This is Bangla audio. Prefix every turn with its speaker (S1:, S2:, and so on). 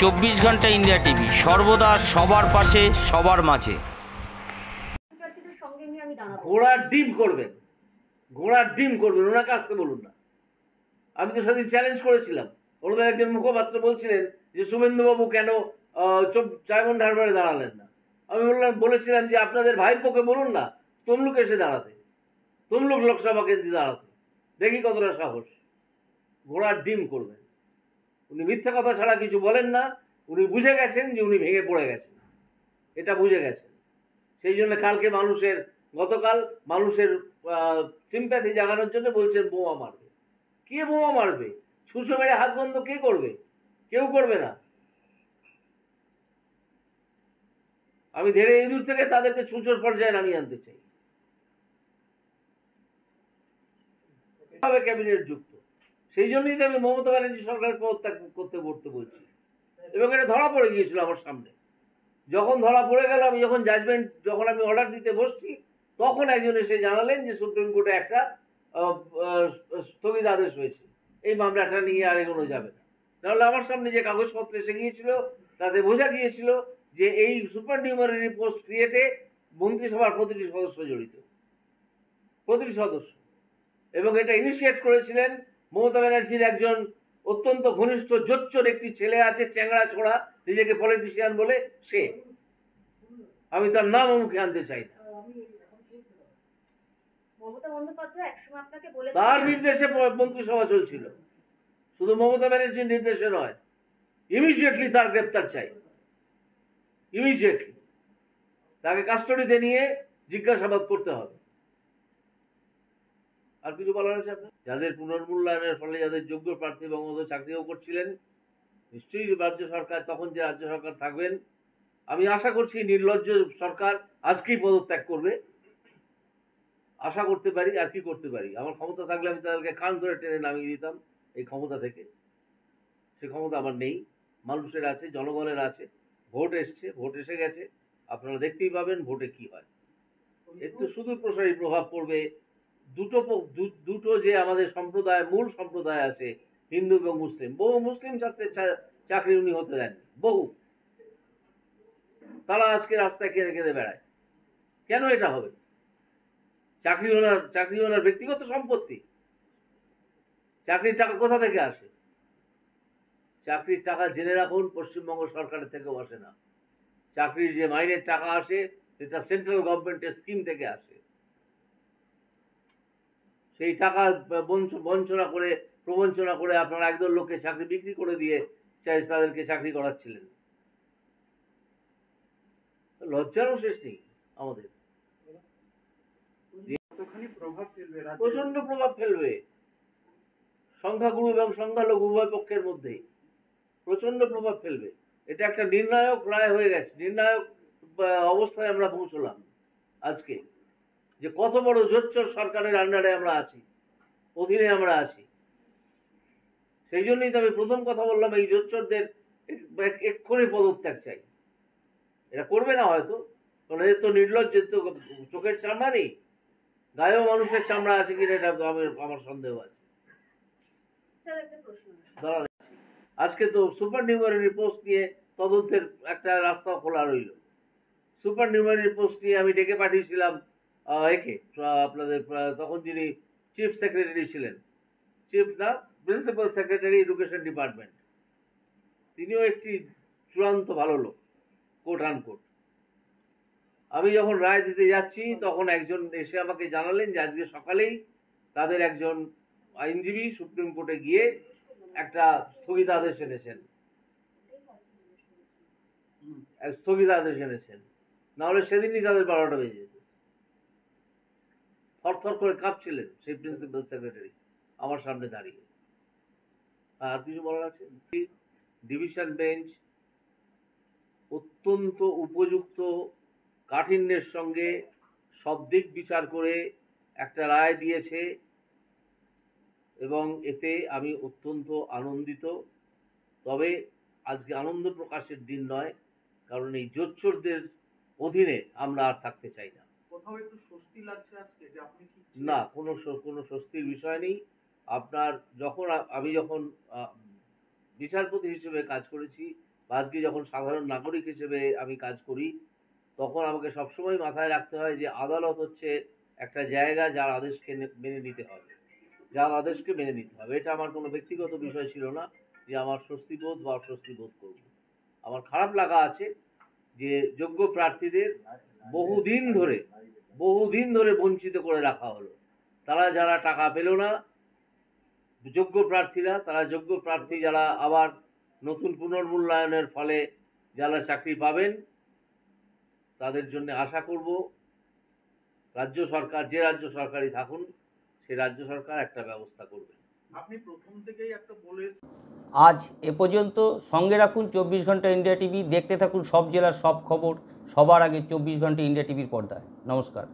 S1: চব্বিশ ঘণ্টা ইন্ডিয়া টিভি, সর্বদা সবার পাশে, সবার মাঝে।
S2: ঘোড়ার ডিম করবেন। ঘোড়ার ডিম করবেন, ওনাকে আসতে বলুন না। আমি তো সেদিন চ্যালেঞ্জ করেছিলাম। ওনাদের একজন মুখপাত্র বলছিলেন যে শুভেন্দুবাবু কেন চাইমন্ড হারবারে দাঁড়ালেন না? আমি বললাম, বলেছিলাম যে, আপনাদের ভাইপোকে বলুন না, তমলুক এসে দাঁড়াতে। তমলুক লোকসভা কেন্দ্রে দাঁড়াতে। দেখি কতটা সাহস। ঘোড়ার ডিম করবেন। উনি মিথ্যা কথা ছাড়া কিছু বলেন না, উনি বুঝে গেছেন যে উনি ভেঙে পড়ে গেছেন। এটা বুঝে গেছেন। সেই জন্য কালকে মানুষের, গতকাল মানুষের সিম্প্যাথি জাগানোর জন্য বলছেন, বোমা মারবে। কে বোমা মারবে? ছুঁচো মেরে হাত বন্ধ কে করবে? কেউ করবে না। আমি ধীরে ইঁদুর থেকে তাদেরকে ছুঁচোর পর্যায়ে নামিয়ে আনতে চাই। ক্যাবিনেট যুক্ত। সেই জন্যই তো আমি মমতা ব্যানার্জি সরকারের পদত্যাগ করতে করতে বলছি। এবং এটা ধরা পড়ে গিয়েছিল আমার সামনে। যখন ধরা পড়ে গেল, আমি যখন জাজমেন্ট যখন আমি অর্ডার দিতে বসছি, তখন একজন এসে জানালেন যে সুপ্রিম কোর্টে একটা স্থগিত আদেশ হয়েছে। এই মামলাটা নিয়ে আর এগোনো যাবে না। নাহলে আমার সামনে যে কাগজপত্র এসে গিয়েছিল, তাতে বোঝা গিয়েছিল যে এই সুপার নিউমারি পোস্ট ক্রিয়েটে মন্ত্রিসভার প্রতিটি সদস্য জড়িত। প্রতিটি সদস্য। এবং এটা ইনিশিয়েট করেছিলেন মমতা ব্যানার্জির একজন অত্যন্ত ঘনিষ্ঠ জোচ্চর একটি ছেলে আছে চ্যাংড়া ছোড়া নিজেকে পলিটিশিয়ান বলে সে। আমি তার নাম মুখে আনতে চাই না। তার নির্দেশে মন্ত্রিসভা চলছিল। শুধু মমতা ব্যানার্জির নির্দেশে নয় ইমিডিয়েটলি তার গ্রেপ্তার চাই। ইমিডিয়েটলি তাকে কাস্টডিতে নিয়ে জিজ্ঞাসাবাদ করতে হবে। আর কিছু বলার আছে আপনার? যাদের পুনর্মূল্যায়নের ফলে যাদের যোগ্য প্রার্থী বঙ্গবন্ধু চাকরিও করছিলেন, নিশ্চয়ই রাজ্য সরকার, তখন যে রাজ্য সরকার থাকবেন, আমি আশা করছি নির্লজ্জ সরকার আজকেই পদত্যাগ করবে। আশা করতে পারি, আর কি করতে পারি? আমার ক্ষমতা থাকলে আমি তাদেরকে কান ধরে টেনে নামিয়ে দিতাম এই ক্ষমতা থেকে। সে ক্ষমতা আমার নেই। মানুষের আছে, জনগণের আছে। ভোট এসছে, ভোট এসে গেছে। আপনারা দেখতেই পাবেন ভোটে কি হয়। এর তো শুধু প্রসারী প্রভাব পড়বে দুটো দুটো যে আমাদের সম্প্রদায়, মূল সম্প্রদায় আছে, হিন্দু এবং মুসলিম, বহু মুসলিম ছাত্রের চাকরি উনি হতে দেননি বহু। তারা আজকে রাস্তায় কেঁদে কেঁদে বেড়ায়। কেন এটা হবে? চাকরি ওনার চাকরি ওনার ব্যক্তিগত সম্পত্তি। চাকরির টাকা কোথা থেকে আসে? চাকরির টাকা জেনে রাখুন, পশ্চিমবঙ্গ সরকারের থেকেও আসে না। চাকরির যে মাইনের টাকা আসে, সেটা সেন্ট্রাল গভর্নমেন্টের স্কিম থেকে আসে। সেই টাকা বঞ্চ- বঞ্চনা করে প্রবঞ্চনা করে আপনারা একদল লোককে চাকরি বিক্রি করে দিয়ে চাই তাদেরকে চাকরি করাচ্ছিলেন। লজ্জারও শেষ নেই আমাদের?
S3: প্রচণ্ড প্রভাব ফেলবে
S2: সংখ্যাগুরু এবং সংখ্যালঘু উভয় পক্ষের মধ্যে প্রচণ্ড প্রভাব ফেলবে। এটা একটা নির্ণায়ক রায় হয়ে গেছে। নির্ণায়ক অবস্থায় আমরা পৌঁছলাম আজকে। যে কত বড় জোচ্চর সরকারের আন্ডারে আমরা আছি অধীনে আমরা আছি। সেই জন্যই তো আমি প্রথম কথা বললাম এই জোচ্চরদের এক- এক্ষুনি পদত্যাগ চাই। এরা করবে না হয়তো কারণ এদের তো নির্লজ্জ তো চোখের চামড়া নেই। গায়েও মানুষের চামড়া আছে কিনা এটা আমার আমার সন্দেহ আছে। আজকে তো সুপার নিউমারি পোস্ট নিয়ে তদন্তের একটা রাস্তা খোলা রইল। সুপার নিউমারি পোস্ট নিয়ে আমি ডেকে পাঠিয়েছিলাম একে আপনাদের তখন যিনি চিফ সেক্রেটারি ছিলেন চিফ না প্রিন্সিপাল সেক্রেটারি এডুকেশন ডিপার্টমেন্ট তিনিও একটি চূড়ান্ত ভালো লোক কোট আন কোট আমি যখন রায় দিতে যাচ্ছি, তখন একজন এসে আমাকে জানালেন যে আজকে সকালেই তাদের একজন আইনজীবী সুপ্রিম কোর্টে গিয়ে একটা স্থগিতাদেশ এনেছেন। স্থগিতাদেশ এনেছেন। নাহলে সেদিনই তাদের বারোটা বেজে যেত। থরথর করে কাঁপছিলেন সেই প্রিন্সিপাল সেক্রেটারি আমার সামনে দাঁড়িয়ে। আর কিছু বলার আছে? ডিভিশন বেঞ্চ অত্যন্ত উপযুক্ত কাঠিন্যের সঙ্গে সব দিক বিচার করে একটা রায় দিয়েছে এবং এতে আমি অত্যন্ত আনন্দিত। তবে আজকে আনন্দ প্রকাশের দিন নয়, কারণ এই জোচ্চরদের অধীনে আমরা আর থাকতে চাই না।
S3: স্বস্তি
S2: না, কোনো কোনো স্বস্তির বিষয় নেই। আপনার যখন আমি যখন বিচারপতি হিসেবে কাজ করেছি বা আজকে যখন সাধারণ নাগরিক হিসেবে আমি কাজ করি, তখন আমাকে সবসময় মাথায় রাখতে হয় যে আদালত হচ্ছে একটা জায়গা যার আদেশকে মেনে নিতে হবে। যার আদেশকে মেনে নিতে হবে। এটা আমার কোনো ব্যক্তিগত বিষয় ছিল না যে আমার স্বস্তিবোধ বা অস্বস্তি বোধ করব। আমার খারাপ লাগা আছে যে যোগ্য প্রার্থীদের বহুদিন ধরে বহুদিন ধরে বঞ্চিত করে রাখা হলো। তারা যারা টাকা পেল না, যোগ্য প্রার্থীরা, তারা যোগ্য প্রার্থী যারা আবার নতুন পুনর্মূল্যায়নের ফলে যারা চাকরি পাবেন, তাদের জন্য আশা করব রাজ্য সরকার, যে রাজ্য সরকারই থাকুন, সে রাজ্য সরকার একটা ব্যবস্থা করবে।
S3: আপনি প্রথম থেকেই একটা বলে
S4: আজ এ পর্যন্ত সঙ্গে রাখুন চব্বিশ ঘণ্টা ইন্ডিয়া টিভি। দেখতে থাকুন সব জেলার সব খবর। সবার আগে চব্বিশ ঘণ্টা ইন্ডিয়া টিভির পর্দায়। নমস্কার।